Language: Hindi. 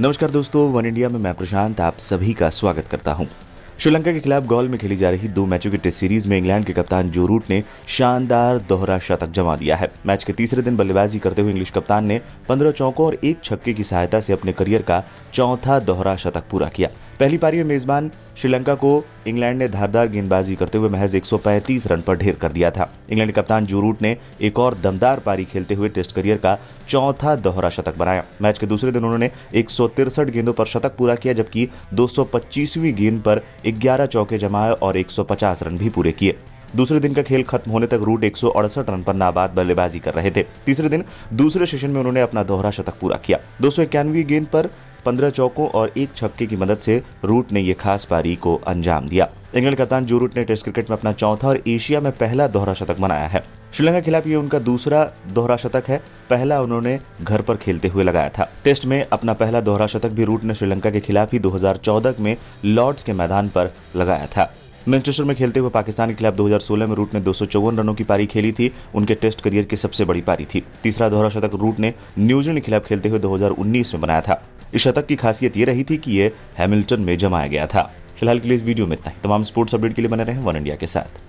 नमस्कार दोस्तों, वन इंडिया में मैं प्रशांत आप सभी का स्वागत करता हूँ। श्रीलंका के खिलाफ गोल में खेली जा रही दो मैचों की टेस्ट सीरीज़ में इंग्लैंड के कप्तान जो रूट ने शानदार दोहरा शतक जमा दिया है। मैच के तीसरे दिन बल्लेबाजी करते हुए इंग्लिश कप्तान ने पंद्रह चौकों और एक छक्के की सहायता से अपने करियर का चौथा दोहरा शतक पूरा किया। पहली पारी में मेजबान श्रीलंका को इंग्लैंड ने धारदार गेंदबाजी करते हुए महज 135 रन पर ढेर कर दिया था। इंग्लैंड कप्तान जो रूट ने एक और दमदार पारी खेलते हुए टेस्ट करियर का चौथा दोहरा शतक बनाया। मैच के दूसरे दिन उन्होंने एक गेंदों पर शतक पूरा किया, जबकि 225वीं गेंद पर 11 चौके जमाए और 150 रन भी पूरे किए। दूसरे दिन का खेल खत्म होने तक रूट एक सौ अड़सठ रन पर नाबाद बल्लेबाजी कर रहे थे। तीसरे दिन दूसरे सेशन में उन्होंने अपना दोहरा शतक पूरा किया। दो गेंद पर पंद्रह चौकों और एक छक्के की मदद से रूट ने यह खास पारी को अंजाम दिया। इंग्लैंड कप्तान जो रूट ने टेस्ट क्रिकेट में अपना चौथा और एशिया में पहला दोहरा शतक बनाया है। श्रीलंका के खिलाफ ये उनका दूसरा दोहरा शतक है। पहला उन्होंने घर पर खेलते हुए लगाया था। टेस्ट में अपना पहला दोहरा शतक भी रूट ने श्रीलंका के खिलाफ ही 2014 में लॉर्ड्स के मैदान पर लगाया था। मैनचेस्टर में खेलते हुए पाकिस्तान के खिलाफ 2016 में रूट ने दो सौ चौवन रनों की पारी खेली थी। उनके टेस्ट करियर की सबसे बड़ी पारी थी। तीसरा दोहरा शतक रूट ने न्यूजीलैंड के खिलाफ खेलते हुए 2019 में बनाया था। इस शतक की खासियत ये रही थी कि ये हैमिल्टन में जमाया गया था। फ़िलहाल के लिए इस वीडियो में इतना ही। तमाम स्पोर्ट्स अपडेट के लिए बने रहे वन इंडिया के साथ।